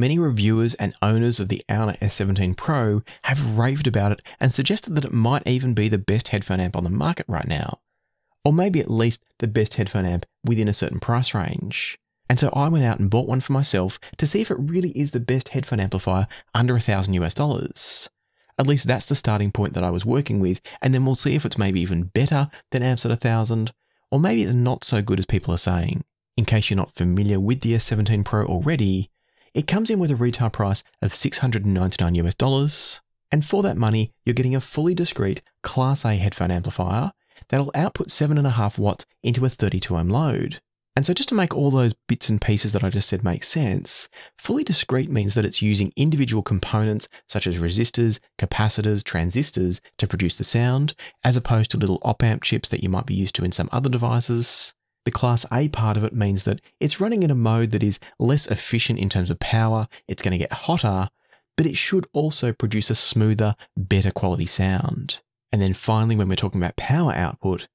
Many reviewers and owners of the Aune S17 Pro have raved about it and suggested that it might even be the best headphone amp on the market right now. Or maybe at least the best headphone amp within a certain price range. And so I went out and bought one for myself to see if it really is the best headphone amplifier under a thousand US dollars. At least that's the starting point that I was working with, and then we'll see if it's maybe even better than amps at a thousand, or maybe it's not so good as people are saying. In case you're not familiar with the S17 Pro already, it comes in with a retail price of 699 US dollars, and for that money, you're getting a fully discrete Class A headphone amplifier that'll output 7.5 watts into a 32 ohm load. And so, just to make all those bits and pieces that I just said make sense, fully discrete means that it's using individual components such as resistors, capacitors, transistors to produce the sound, as opposed to little op amp chips that you might be used to in some other devices. The Class A part of it means that it's running in a mode that is less efficient in terms of power, it's going to get hotter, but it should also produce a smoother, better quality sound. And then finally, when we're talking about power output,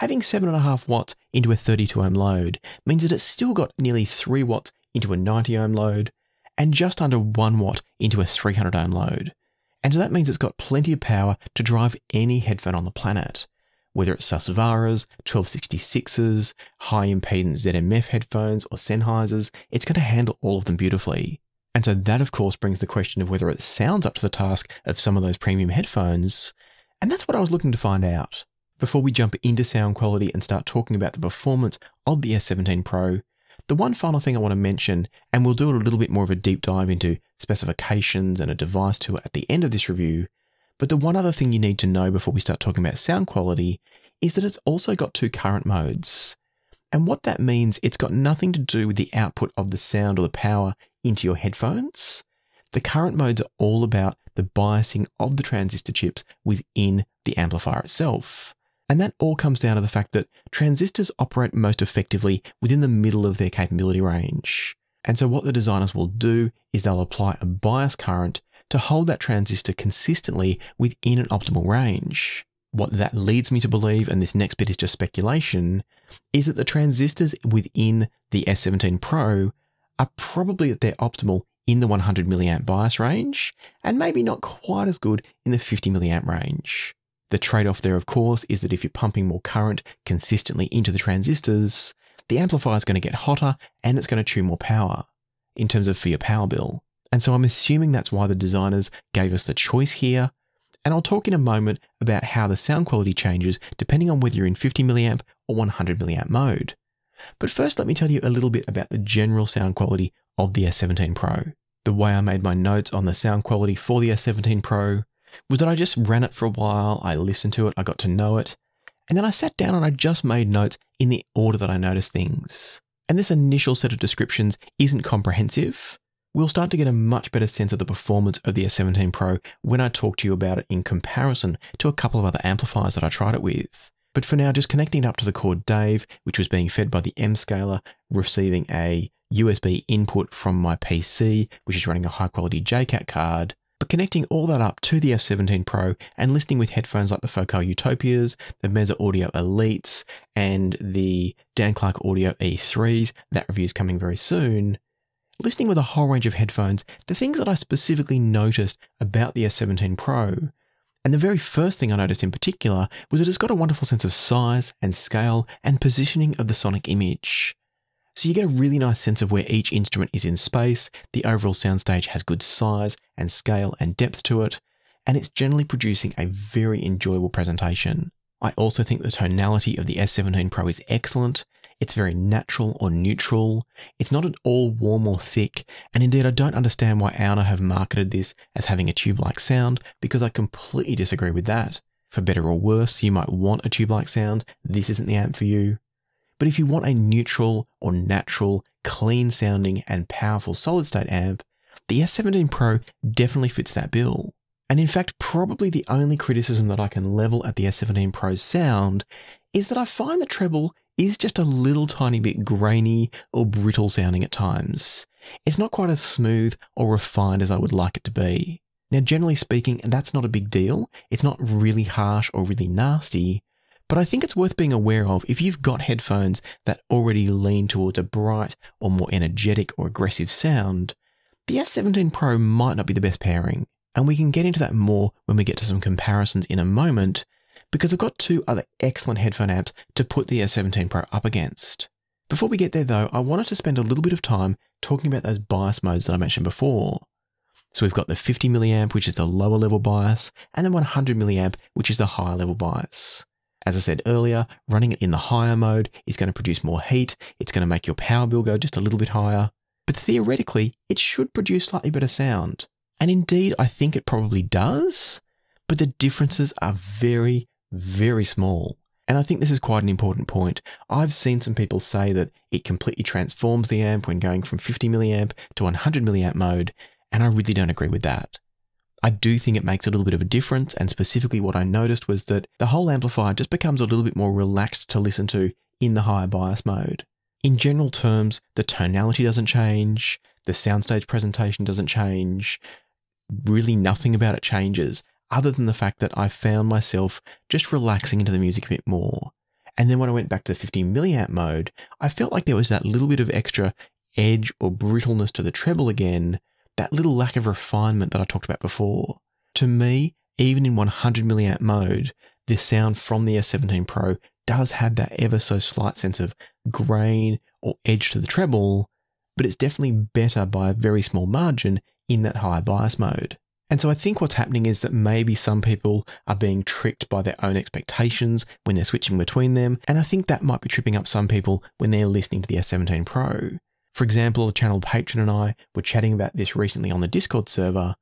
Having 7.5 watts into a 32 ohm load means that it's still got nearly 3 watts into a 90 ohm load and just under 1 watt into a 300 ohm load. And so that means it's got plenty of power to drive any headphone on the planet. Whether it's Susvara's, 1266's, high impedance ZMF headphones, or Sennheisers, it's going to handle all of them beautifully. And so that, of course, brings the question of whether it sounds up to the task of some of those premium headphones. And that's what I was looking to find out. Before we jump into sound quality and start talking about the performance of the S17 Pro, the one final thing I want to mention, and we'll do a little bit more of a deep dive into specifications and a device tour at the end of this review, but the one other thing you need to know before we start talking about sound quality is that it's also got two current modes. And what that means, it's got nothing to do with the output of the sound or the power into your headphones. The current modes are all about the biasing of the transistor chips within the amplifier itself. And that all comes down to the fact that transistors operate most effectively within the middle of their capability range. And so what the designers will do is they'll apply a bias current to hold that transistor consistently within an optimal range. What that leads me to believe, and this next bit is just speculation, is that the transistors within the S17 Pro are probably at their optimal in the 100 milliamp bias range, and maybe not quite as good in the 50 milliamp range. The trade off there, of course, is that if you're pumping more current consistently into the transistors, the amplifier is going to get hotter and it's going to chew more power in terms of for your power bill. And so I'm assuming that's why the designers gave us the choice here. And I'll talk in a moment about how the sound quality changes depending on whether you're in 50 milliamp or 100 milliamp mode. But first, let me tell you a little bit about the general sound quality of the S17 Pro. The way I made my notes on the sound quality for the S17 Pro was that I just ran it for a while, I listened to it, I got to know it, and then I sat down and I just made notes in the order that I noticed things. And this initial set of descriptions isn't comprehensive. We'll start to get a much better sense of the performance of the S17 Pro when I talk to you about it in comparison to a couple of other amplifiers that I tried it with. But for now, just connecting it up to the Chord Dave, which was being fed by the M scaler, receiving a USB input from my PC, which is running a high quality JCAT card, but connecting all that up to the S17 Pro and listening with headphones like the Focal Utopias, the Meze Audio Elites, and the Dan Clark Audio E3s, that review is coming very soon. Listening with a whole range of headphones, the things that I specifically noticed about the S17 Pro, and the very first thing I noticed in particular was that it's got a wonderful sense of size and scale and positioning of the sonic image. So you get a really nice sense of where each instrument is in space, the overall soundstage has good size and scale and depth to it, and it's generally producing a very enjoyable presentation. I also think the tonality of the S17 Pro is excellent. It's very natural or neutral. It's not at all warm or thick. And indeed, I don't understand why Aune have marketed this as having a tube-like sound because I completely disagree with that. For better or worse, you might want a tube-like sound. This isn't the amp for you. But if you want a neutral or natural, clean sounding and powerful solid state amp, the S17 Pro definitely fits that bill. And in fact, probably the only criticism that I can level at the S17 Pro's sound is that I find the treble is just a little tiny bit grainy or brittle sounding at times. It's not quite as smooth or refined as I would like it to be. Now, generally speaking, that's not a big deal. It's not really harsh or really nasty, but I think it's worth being aware of if you've got headphones that already lean towards a bright or more energetic or aggressive sound, the S17 Pro might not be the best pairing. And we can get into that more when we get to some comparisons in a moment, because I've got two other excellent headphone amps to put the S17 Pro up against. Before we get there though, I wanted to spend a little bit of time talking about those bias modes that I mentioned before. So we've got the 50 milliamp, which is the lower level bias, and then 100 milliamp, which is the higher level bias. As I said earlier, running it in the higher mode is going to produce more heat. It's going to make your power bill go just a little bit higher. But theoretically, it should produce slightly better sound. And indeed, I think it probably does, but the differences are very, very small. And I think this is quite an important point. I've seen some people say that it completely transforms the amp when going from 50 milliamp to 100 milliamp mode, and I really don't agree with that. I do think it makes a little bit of a difference, and specifically what I noticed was that the whole amplifier just becomes a little bit more relaxed to listen to in the higher bias mode. In general terms, the tonality doesn't change, the soundstage presentation doesn't change, really nothing about it changes, other than the fact that I found myself just relaxing into the music a bit more. And then when I went back to the 50 milliamp mode, I felt like there was that little bit of extra edge or brittleness to the treble again that little lack of refinement that I talked about before. To me, even in 100 milliamp mode, the sound from the S17 Pro does have that ever so slight sense of grain or edge to the treble, but it's definitely better by a very small margin in that high bias mode. And so I think what's happening is that maybe some people are being tricked by their own expectations when they're switching between them, and I think that might be tripping up some people when they're listening to the S17 Pro. For example, a channel patron and I were chatting about this recently on the Discord server,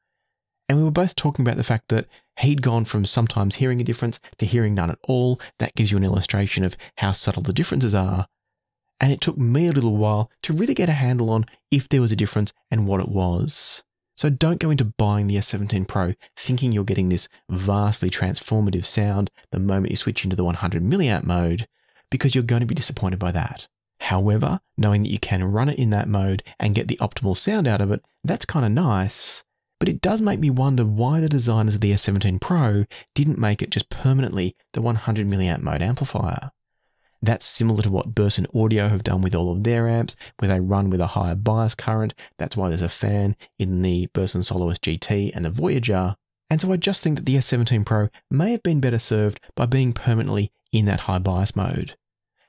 and we were both talking about the fact that he'd gone from sometimes hearing a difference to hearing none at all. That gives you an illustration of how subtle the differences are. And it took me a little while to really get a handle on if there was a difference and what it was. So don't go into buying the S17 Pro thinking you're getting this vastly transformative sound the moment you switch into the 100 milliamp mode, because you're going to be disappointed by that. However, knowing that you can run it in that mode and get the optimal sound out of it, that's kind of nice. But it does make me wonder why the designers of the S17 Pro didn't make it just permanently the 100 milliamp mode amplifier. That's similar to what Burson Audio have done with all of their amps, where they run with a higher bias current. That's why there's a fan in the Burson Soloist GT and the Voyager. And so I just think that the S17 Pro may have been better served by being permanently in that high bias mode.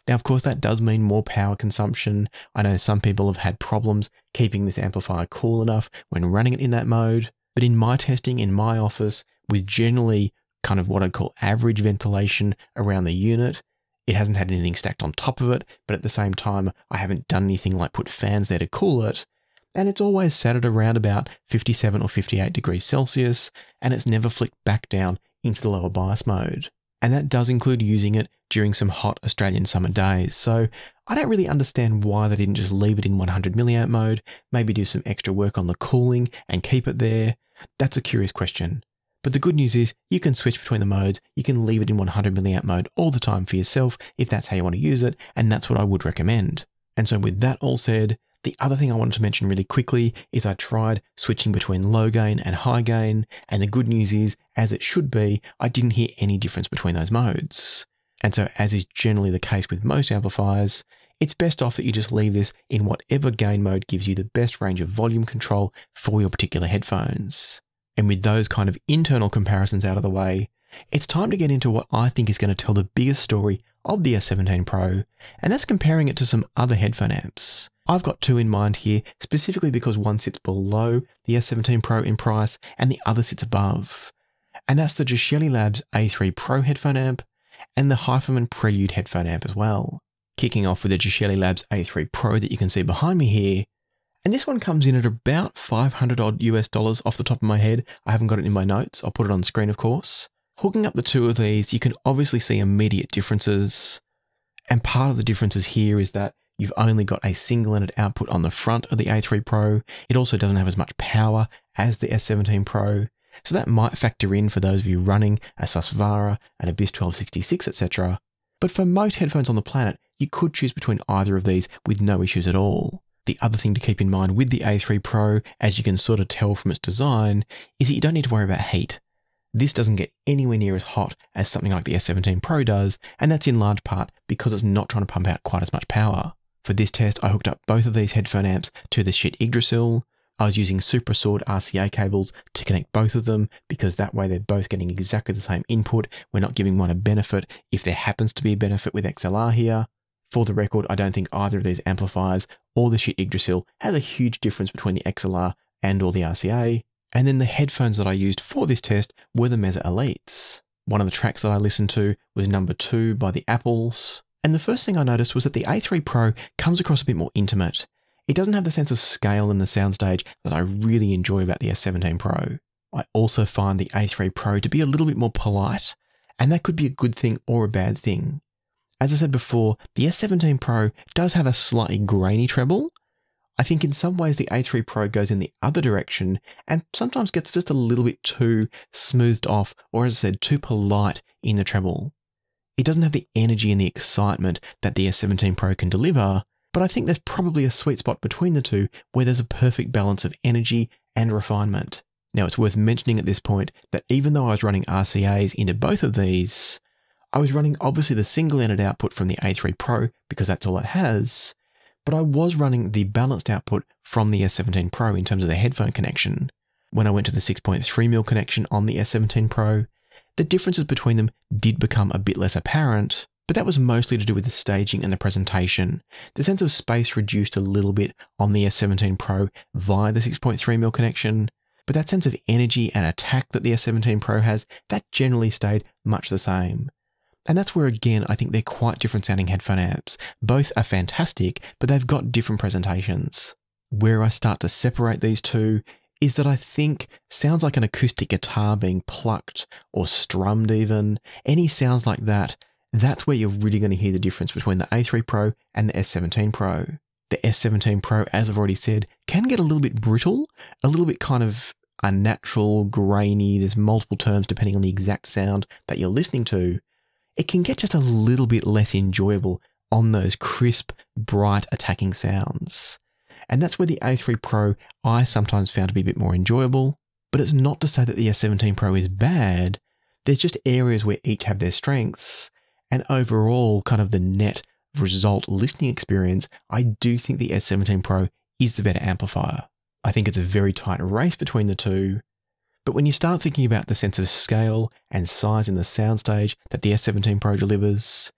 Now, of course, that does mean more power consumption. I know some people have had problems keeping this amplifier cool enough when running it in that mode. But in my testing in my office, with generally kind of what I'd call average ventilation around the unit, it hasn't had anything stacked on top of it, but at the same time, I haven't done anything like put fans there to cool it. And it's always sat at around about 57 or 58 degrees Celsius, and it's never flicked back down into the lower bias mode. And that does include using it during some hot Australian summer days. So I don't really understand why they didn't just leave it in 100 milliamp mode, maybe do some extra work on the cooling and keep it there. That's a curious question. But the good news is you can switch between the modes. You can leave it in 100 milliamp mode all the time for yourself if that's how you want to use it, and that's what I would recommend. And so with that all said, the other thing I wanted to mention really quickly is I tried switching between low gain and high gain, and the good news is, as it should be, I didn't hear any difference between those modes. And so, as is generally the case with most amplifiers, it's best off that you just leave this in whatever gain mode gives you the best range of volume control for your particular headphones. And with those kind of internal comparisons out of the way, it's time to get into what I think is going to tell the biggest story of the S17 Pro, and that's comparing it to some other headphone amps. I've got two in mind here, specifically because one sits below the S17 Pro in price and the other sits above. And that's the Geshelli Labs A3 Pro headphone amp and the HiFiMAN Prelude headphone amp as well. Kicking off with the Geshelli Labs A3 Pro that you can see behind me here. And this one comes in at about 500 odd US dollars off the top of my head. I haven't got it in my notes. I'll put it on screen, of course. Hooking up the two of these, you can obviously see immediate differences. And part of the differences here is that you've only got a single ended output on the front of the A3 Pro. It also doesn't have as much power as the S17 Pro. So that might factor in for those of you running a Susvara, an Abyss 1266, etc. But for most headphones on the planet, you could choose between either of these with no issues at all. The other thing to keep in mind with the A3 Pro, as you can sort of tell from its design, is that you don't need to worry about heat. This doesn't get anywhere near as hot as something like the S17 Pro does, and that's in large part because it's not trying to pump out quite as much power. For this test, I hooked up both of these headphone amps to the Schiit Yggdrasil, I was using SupraSword RCA cables to connect both of them because that way they're both getting exactly the same input. We're not giving one a benefit if there happens to be a benefit with XLR here. For the record, I don't think either of these amplifiers or the Schiit Yggdrasil has a huge difference between the XLR and or the RCA. And then the headphones that I used for this test were the Meze Elites. One of the tracks that I listened to was number two by the Apples. And the first thing I noticed was that the A3 Pro comes across a bit more intimate. It doesn't have the sense of scale in the soundstage that I really enjoy about the S17 Pro. I also find the A3 Pro to be a little bit more polite, and that could be a good thing or a bad thing. As I said before, the S17 Pro does have a slightly grainy treble. I think in some ways the A3 Pro goes in the other direction and sometimes gets just a little bit too smoothed off, or as I said, too polite in the treble. It doesn't have the energy and the excitement that the S17 Pro can deliver, but I think there's probably a sweet spot between the two where there's a perfect balance of energy and refinement. Now, it's worth mentioning at this point that even though I was running RCAs into both of these, I was running obviously the single ended output from the A3 Pro because that's all it has, but I was running the balanced output from the S17 Pro in terms of the headphone connection. When I went to the 6.3mm connection on the S17 Pro, the differences between them did become a bit less apparent, but that was mostly to do with the staging and the presentation. The sense of space reduced a little bit on the S17 Pro via the 6.3mm connection, but that sense of energy and attack that the S17 Pro has, that generally stayed much the same. And that's where, again, I think they're quite different sounding headphone amps. Both are fantastic, but they've got different presentations. Where I start to separate these two is that I think sounds like an acoustic guitar being plucked or strummed, even. Any sounds like that that's where you're really going to hear the difference between the A3 Pro and the S17 Pro. The S17 Pro, as I've already said, can get a little bit brittle, a little bit kind of unnatural, grainy. There's multiple terms depending on the exact sound that you're listening to. It can get just a little bit less enjoyable on those crisp, bright, attacking sounds. And that's where the A3 Pro I sometimes found to be a bit more enjoyable. But it's not to say that the S17 Pro is bad. There's just areas where each have their strengths and overall kind of the net result listening experience, I do think the S17 Pro is the better amplifier. I think it's a very tight race between the two. But when you start thinking about the sense of scale and size in the soundstage that the S17 Pro delivers,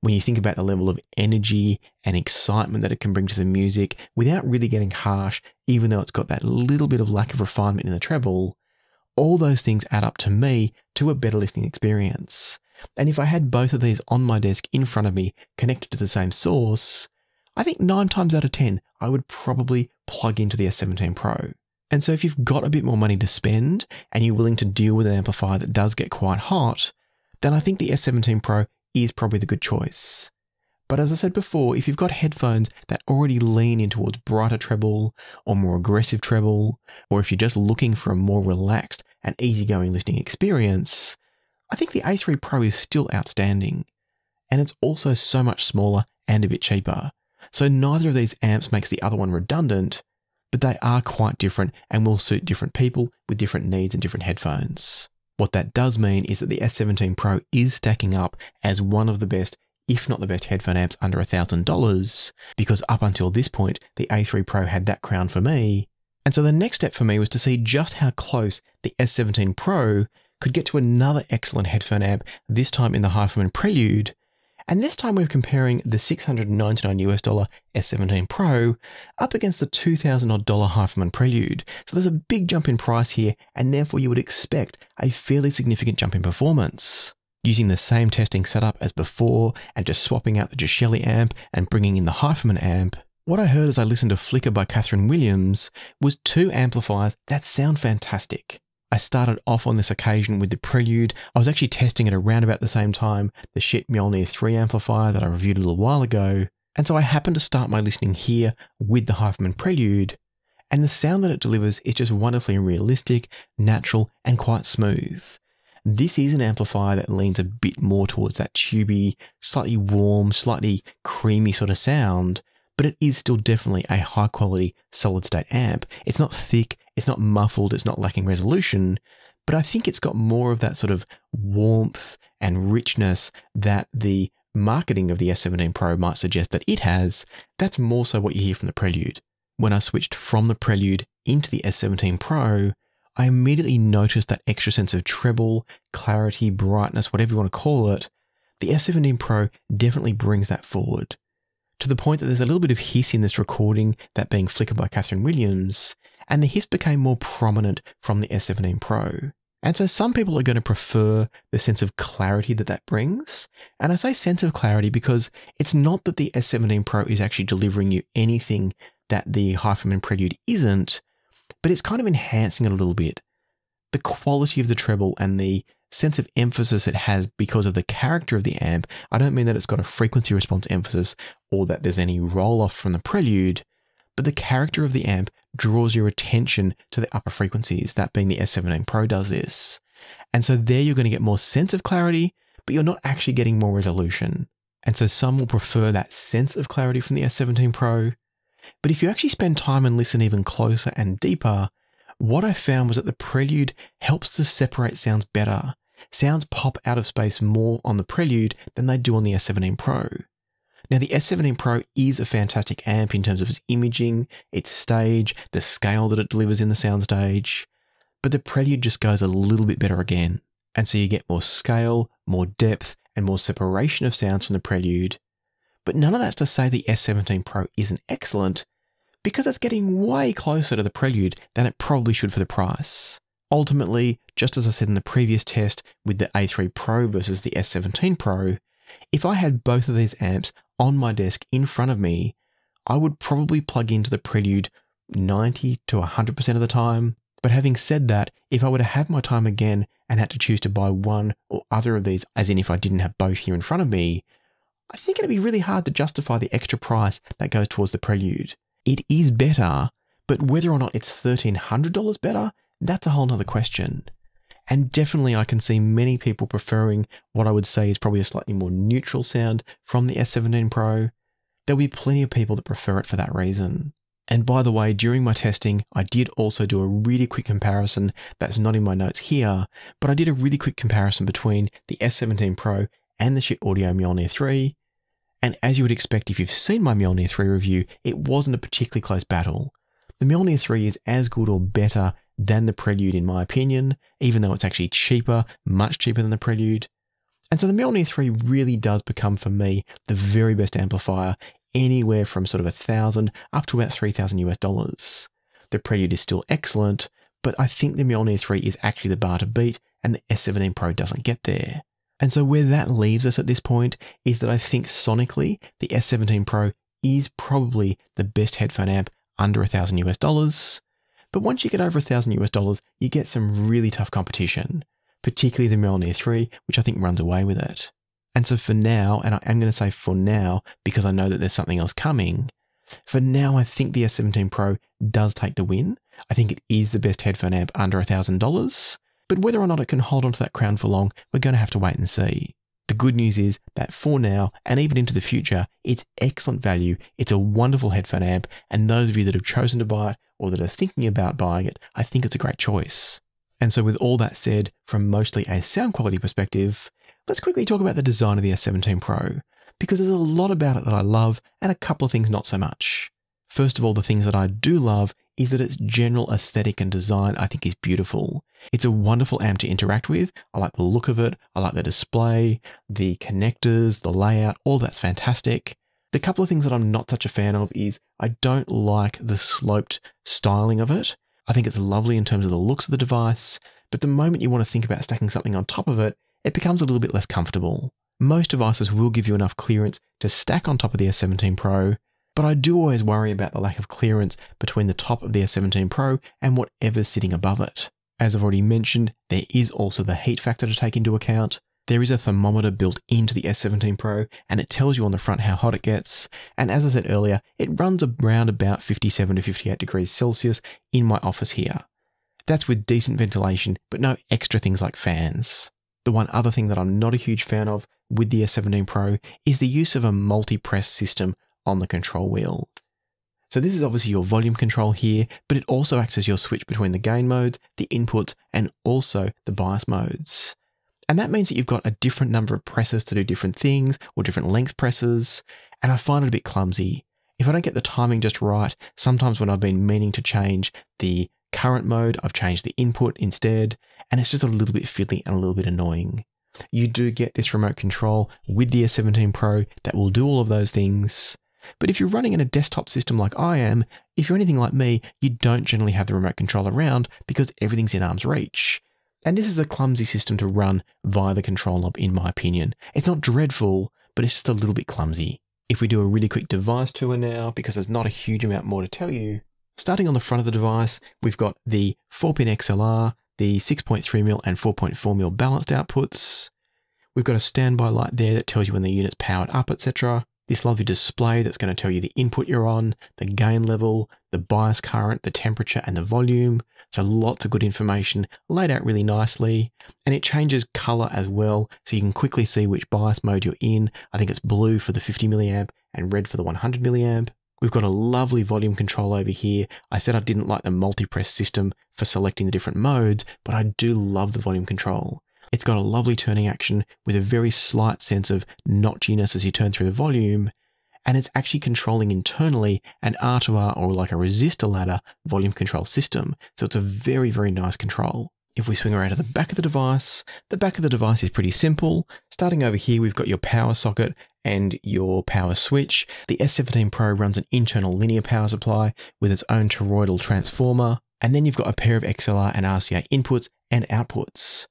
when you think about the level of energy and excitement that it can bring to the music without really getting harsh, even though it's got that little bit of lack of refinement in the treble, all those things add up to me to a better listening experience. And if I had both of these on my desk in front of me, connected to the same source, I think nine times out of 10, I would probably plug into the S17 Pro. And so if you've got a bit more money to spend and you're willing to deal with an amplifier that does get quite hot, then I think the S17 Pro is probably the good choice. But as I said before, if you've got headphones that already lean in towards brighter treble or more aggressive treble, or if you're just looking for a more relaxed and easygoing listening experience, I think the A3 Pro is still outstanding, and it's also so much smaller and a bit cheaper. So neither of these amps makes the other one redundant, but they are quite different and will suit different people with different needs and different headphones. What that does mean is that the S17 Pro is stacking up as one of the best, if not the best headphone amps under $1,000, because up until this point, the A3 Pro had that crown for me. And so the next step for me was to see just how close the S17 Pro could get to another excellent headphone amp, this time in the HiFiMAN Prelude. And this time we're comparing the 699 US dollar S17 Pro up against the 2000 odd dollar Prelude. So there's a big jump in price here, and therefore you would expect a fairly significant jump in performance. Using the same testing setup as before and just swapping out the Geshelli amp and bringing in the HiFiMAN amp, what I heard as I listened to Flicker by Catherine Williams was two amplifiers that sound fantastic. I started off on this occasion with the Prelude. I was actually testing it around about the same time, the Schiit Mjolnir 3 amplifier that I reviewed a little while ago. And so I happened to start my listening here with the HiFiMAN Prelude. And the sound that it delivers is just wonderfully realistic, natural, and quite smooth. This is an amplifier that leans a bit more towards that tubey, slightly warm, slightly creamy sort of sound, but it is still definitely a high quality solid state amp. It's not thick, it's not muffled, it's not lacking resolution, but I think it's got more of that sort of warmth and richness that the marketing of the S17 Pro might suggest that it has. That's more so what you hear from the Prelude. When I switched from the Prelude into the S17 Pro, I immediately noticed that extra sense of treble, clarity, brightness, whatever you want to call it. The S17 Pro definitely brings that forward. To the point that there's a little bit of hiss in this recording, that being flickered by Catherine Williams, and the hiss became more prominent from the S17 Pro. And so some people are going to prefer the sense of clarity that that brings. And I say sense of clarity because it's not that the S17 Pro is actually delivering you anything that the HiFiMAN Prelude isn't, but it's kind of enhancing it a little bit. The quality of the treble and the sense of emphasis it has because of the character of the amp, I don't mean that it's got a frequency response emphasis or that there's any roll off from the prelude, but the character of the amp draws your attention to the upper frequencies, that being the S17 Pro does this. And so there you're going to get more sense of clarity, but you're not actually getting more resolution. And so some will prefer that sense of clarity from the S17 Pro. But if you actually spend time and listen even closer and deeper, what I found was that the Prelude helps to separate sounds better. Sounds pop out of space more on the Prelude than they do on the S17 Pro. Now, the S17 Pro is a fantastic amp in terms of its imaging, its stage, the scale that it delivers in the soundstage, but the Prelude just goes a little bit better again. And so you get more scale, more depth, and more separation of sounds from the Prelude. But none of that's to say the S17 Pro isn't excellent, because it's getting way closer to the Prelude than it probably should for the price. Ultimately, just as I said in the previous test with the A3 Pro versus the S17 Pro, if I had both of these amps on my desk in front of me, I would probably plug into the Prelude 90 to 100% of the time. But having said that, if I were to have my time again and had to choose to buy one or other of these, as in if I didn't have both here in front of me, I think it'd be really hard to justify the extra price that goes towards the Prelude. It is better, but whether or not it's $1,300 better, that's a whole nother question. And definitely, I can see many people preferring what I would say is probably a slightly more neutral sound from the S17 Pro. There'll be plenty of people that prefer it for that reason. And by the way, during my testing, I did also do a really quick comparison that's not in my notes here, but I did a really quick comparison between the S17 Pro and the Schiit Audio Mjolnir 3. And as you would expect if you've seen my Mjolnir 3 review, it wasn't a particularly close battle. The Mjolnir 3 is as good or better than the Prelude, in my opinion, even though it's actually cheaper, much cheaper than the Prelude. And so the Mjolnir 3 really does become, for me, the very best amplifier, anywhere from sort of a thousand up to about 3,000 US dollars. The Prelude is still excellent, but I think the Mjolnir 3 is actually the bar to beat, and the S17 Pro doesn't get there. And so where that leaves us at this point is that I think sonically, the S17 Pro is probably the best headphone amp under a thousand US dollars. But once you get over a thousand US dollars, you get some really tough competition, particularly the Mjolnir 3, which I think runs away with it. And so for now, and I am going to say for now because I know that there's something else coming, for now I think the S17 Pro does take the win. I think it is the best headphone amp under a $1,000, but whether or not it can hold onto that crown for long, we're going to have to wait and see. The good news is that for now and even into the future, it's excellent value. It's a wonderful headphone amp, and those of you that have chosen to buy it or that are thinking about buying it, I think it's a great choice. And so, with all that said, from mostly a sound quality perspective, let's quickly talk about the design of the S17 Pro, because there's a lot about it that I love and a couple of things not so much. First of all, the things that I do love is that its general aesthetic and design I think is beautiful. It's a wonderful amp to interact with. I like the look of it. I like the display, the connectors, the layout, all that's fantastic. The couple of things that I'm not such a fan of is I don't like the sloped styling of it. I think it's lovely in terms of the looks of the device, but the moment you want to think about stacking something on top of it, it becomes a little bit less comfortable. Most devices will give you enough clearance to stack on top of the S17 Pro, but I do always worry about the lack of clearance between the top of the S17 Pro and whatever's sitting above it. As I've already mentioned, there is also the heat factor to take into account. There is a thermometer built into the S17 Pro and it tells you on the front how hot it gets. And as I said earlier, it runs around about 57 to 58 degrees Celsius in my office here. That's with decent ventilation, but no extra things like fans. The one other thing that I'm not a huge fan of with the S17 Pro is the use of a multi-press system on the control wheel. So this is obviously your volume control here, but it also acts as your switch between the gain modes, the inputs, and also the bias modes. And that means that you've got a different number of presses to do different things or different length presses. And I find it a bit clumsy. If I don't get the timing just right, sometimes when I've been meaning to change the current mode, I've changed the input instead, and it's just a little bit fiddly and a little bit annoying. You do get this remote control with the S17 Pro that will do all of those things. But if you're running in a desktop system like I am, if you're anything like me, you don't generally have the remote control around because everything's in arm's reach. And this is a clumsy system to run via the control knob, in my opinion. It's not dreadful, but it's just a little bit clumsy. If we do a really quick device tour now, because there's not a huge amount more to tell you, starting on the front of the device, we've got the 4-pin XLR, the 6.3mm and 4.4mm balanced outputs. We've got a standby light there that tells you when the unit's powered up, etc. This lovely display that's going to tell you the input you're on, the gain level, the bias current, the temperature, and the volume. So lots of good information laid out really nicely. And it changes color as well, so you can quickly see which bias mode you're in. I think it's blue for the 50 milliamp and red for the 100 milliamp. We've got a lovely volume control over here. I said I didn't like the multi-press system for selecting the different modes, but I do love the volume control. It's got a lovely turning action with a very slight sense of notchiness as you turn through the volume, and it's actually controlling internally an R2R or like a resistor ladder volume control system. So it's a very, very nice control. If we swing around to the back of the device, the back of the device is pretty simple. Starting over here, we've got your power socket and your power switch. The S17 Pro runs an internal linear power supply with its own toroidal transformer. And then you've got a pair of XLR and RCA inputs and outputs.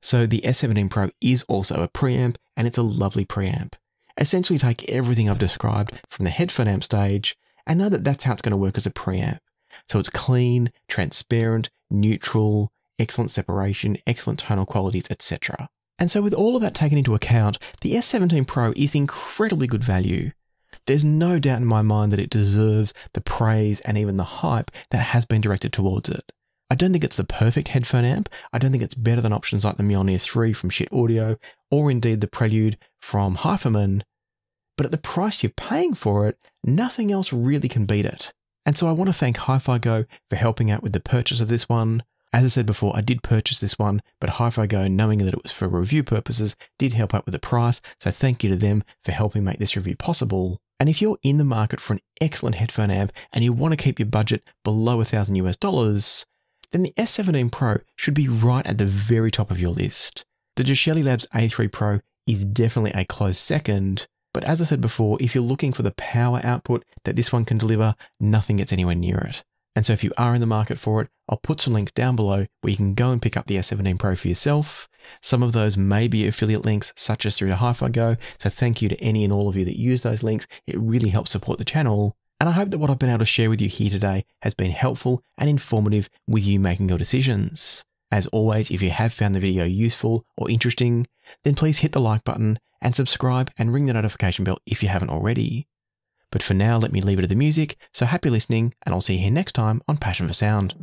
So the S17 Pro is also a preamp and it's a lovely preamp. Essentially take everything I've described from the headphone amp stage and know that that's how it's going to work as a preamp. So it's clean, transparent, neutral, excellent separation, excellent tonal qualities, etc. And so with all of that taken into account, the S17 Pro is incredibly good value. There's no doubt in my mind that it deserves the praise and even the hype that has been directed towards it. I don't think it's the perfect headphone amp. I don't think it's better than options like the Mjolnir 3 from Schiit Audio or indeed the Prelude from HiFiMAN. But at the price you're paying for it, nothing else really can beat it. And so I want to thank HiFiGo for helping out with the purchase of this one. As I said before, I did purchase this one, but HiFiGo, knowing that it was for review purposes, did help out with the price. So thank you to them for helping make this review possible. And if you're in the market for an excellent headphone amp and you want to keep your budget below a thousand US dollars, then the S17 Pro should be right at the very top of your list. The Geshelli Labs A3 Pro is definitely a close second, but as I said before, if you're looking for the power output that this one can deliver, nothing gets anywhere near it. And so if you are in the market for it, I'll put some links down below where you can go and pick up the S17 Pro for yourself. Some of those may be affiliate links, such as through to HiFiGo. So thank you to any and all of you that use those links. It really helps support the channel. And I hope that what I've been able to share with you here today has been helpful and informative with you making your decisions. As always, if you have found the video useful or interesting, then please hit the like button and subscribe and ring the notification bell if you haven't already. But for now, let me leave it to the music, so happy listening, and I'll see you here next time on Passion for Sound.